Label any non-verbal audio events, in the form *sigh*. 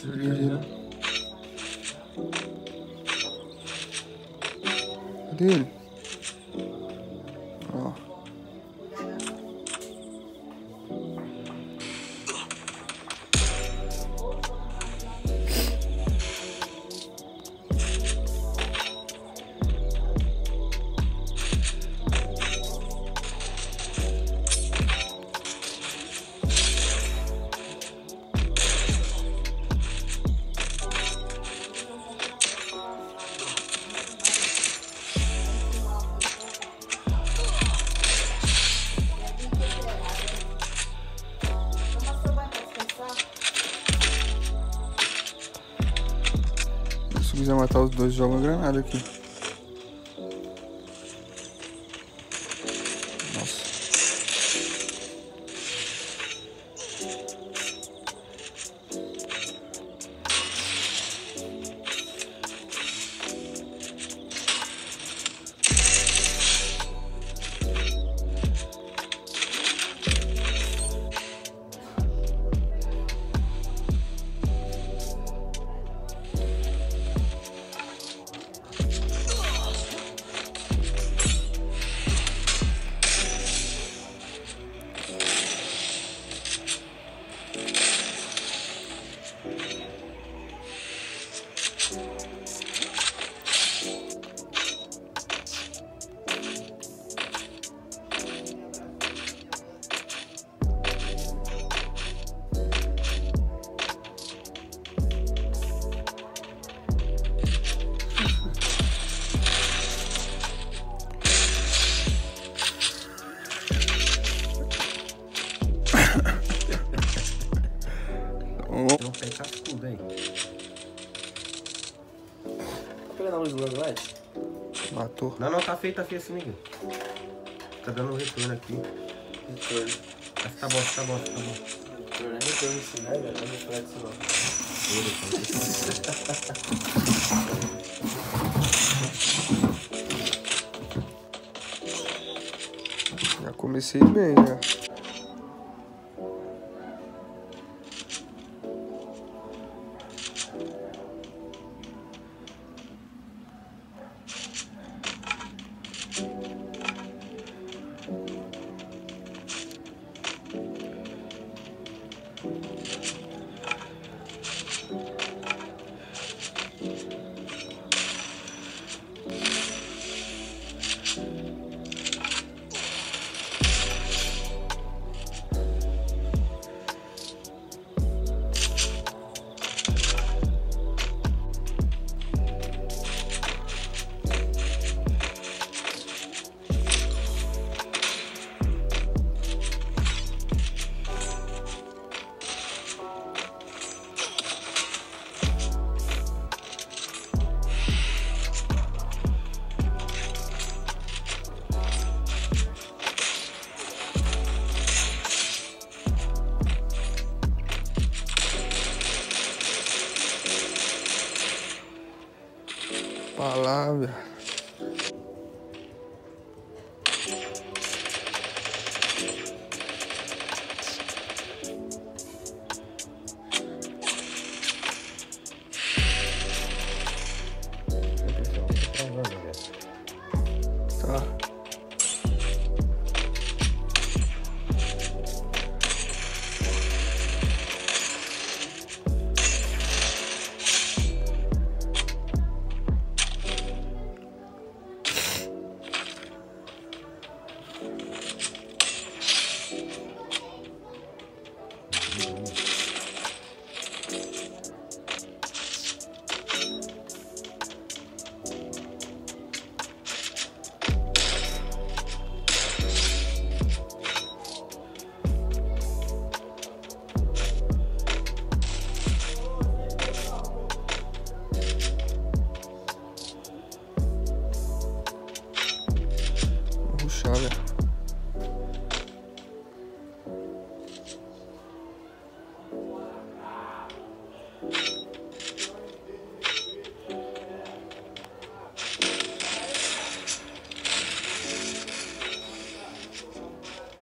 Certeza. Cadê ele? Quiser matar os dois, joga uma granada aqui. Pé cascudo aí. Pega dar um slug light. matou. Não, não, tá feio, tá feio assim, Miguel. Tá dando um retorno aqui. Retorno. Mas tá bom, tá bom, tá bom. Retorno é retorno sim, né, velho? Não é reflexo não. *laughs* Já comecei bem, já. palavra. Tá. Душанов.